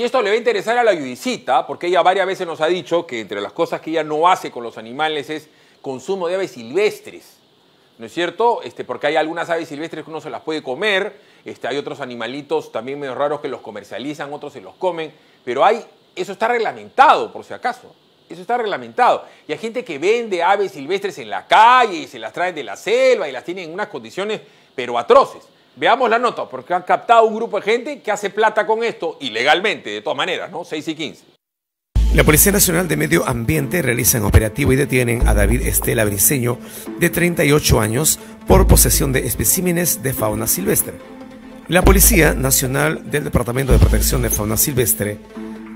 Y esto le va a interesar a la Judicita, porque ella varias veces nos ha dicho que entre las cosas que ella no hace con los animales es consumo de aves silvestres. ¿No es cierto? Este, porque hay algunas aves silvestres que uno se las puede comer, este, hay otros animalitos también medio raros que los comercializan, otros se los comen, pero hay, eso está reglamentado, por si acaso. Eso está reglamentado. Y hay gente que vende aves silvestres en la calle y se las traen de la selva y las tienen en unas condiciones pero atroces. Veamos la nota, porque han captado un grupo de gente que hace plata con esto, ilegalmente, de todas maneras, ¿no? 6 y 15. La Policía Nacional de Medio Ambiente realiza un operativo y detienen a David Estela Briceño, de 38 años, por posesión de especímenes de fauna silvestre. La Policía Nacional del Departamento de Protección de Fauna Silvestre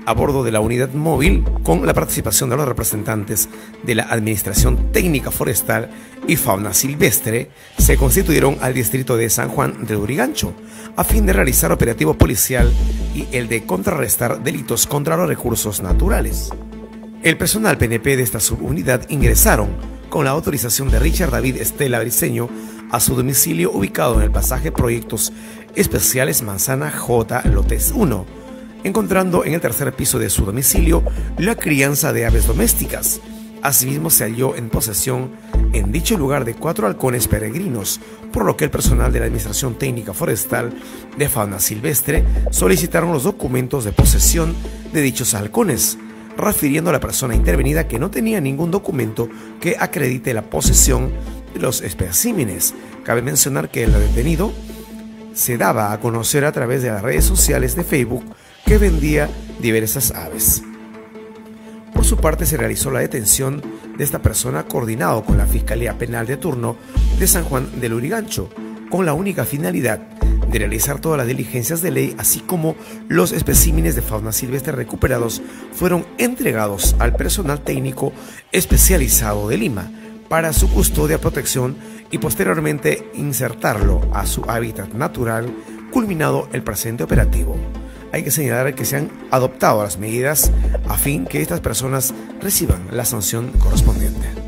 a bordo de la unidad móvil con la participación de los representantes de la Administración Técnica Forestal y Fauna Silvestre, se constituyeron al distrito de San Juan de Urigancho a fin de realizar operativo policial y el de contrarrestar delitos contra los recursos naturales. El personal PNP de esta subunidad ingresaron con la autorización de Richard David Estela Briceño a su domicilio ubicado en el pasaje Proyectos Especiales Manzana J Lotes 1 encontrando en el tercer piso de su domicilio la crianza de aves domésticas. Asimismo se halló en posesión en dicho lugar de cuatro halcones peregrinos, por lo que el personal de la Administración Técnica Forestal de Fauna Silvestre solicitaron los documentos de posesión de dichos halcones, refiriendo a la persona intervenida que no tenía ningún documento que acredite la posesión de los especímenes. Cabe mencionar que el detenido se daba a conocer a través de las redes sociales de Facebook que vendía diversas aves. Por su parte se realizó la detención de esta persona coordinado con la Fiscalía Penal de turno de San Juan del Urigancho, con la única finalidad de realizar todas las diligencias de ley, así como los especímenes de fauna silvestre recuperados fueron entregados al personal técnico especializado de Lima para su custodia, protección y posteriormente insertarlo a su hábitat natural, culminado el presente operativo hay que señalar que se han adoptado las medidas a fin que estas personas reciban la sanción correspondiente.